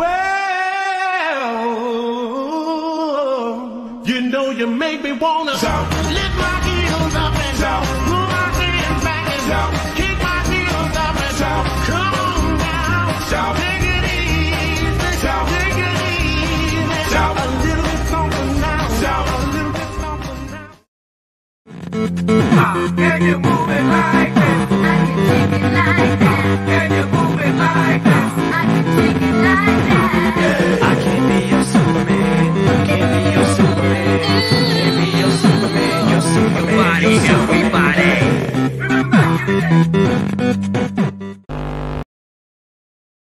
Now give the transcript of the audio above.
Well, you know you make me wanna lift my heels up and move my back and kick my heels up and come on now, take it easy, take it easy, a little bit now, a little bit now. Ah, move it like that? Can you move it like that? Nobody can be body.